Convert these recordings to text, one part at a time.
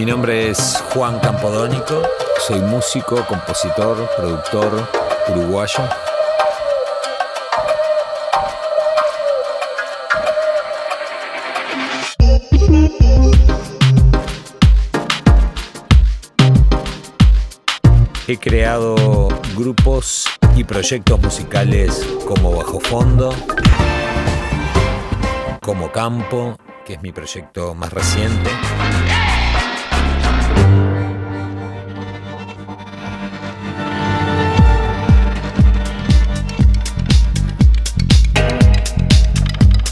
Mi nombre es Juan Campodónico, soy músico, compositor, productor uruguayo. He creado grupos y proyectos musicales como Bajo Fondo, como Campo, que es mi proyecto más reciente.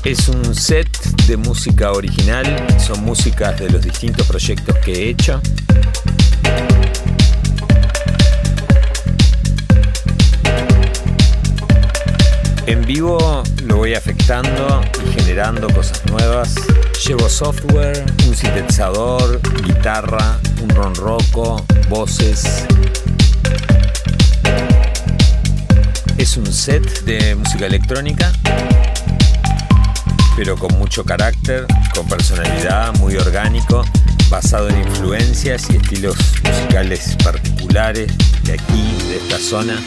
Es un set de música original, son músicas de los distintos proyectos que he hecho. En vivo lo voy afectando y generando cosas nuevas. Llevo software, un sintetizador, guitarra, un ronroco, voces. Es un set de música electrónica, pero con mucho carácter, con personalidad, muy orgánico, basado en influencias y estilos musicales particulares de aquí, de esta zona.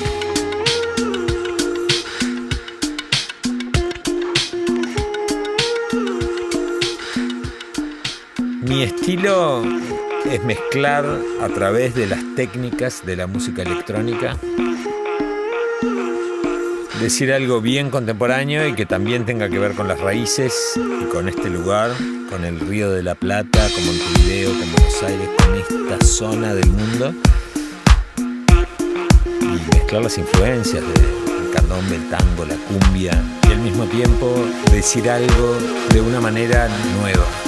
Mi estilo es mezclar a través de las técnicas de la música electrónica, decir algo bien contemporáneo y que también tenga que ver con las raíces y con este lugar, con el Río de la Plata, con Montevideo, con Buenos Aires, con esta zona del mundo y mezclar las influencias del candombe, el tango, la cumbia y al mismo tiempo decir algo de una manera nueva.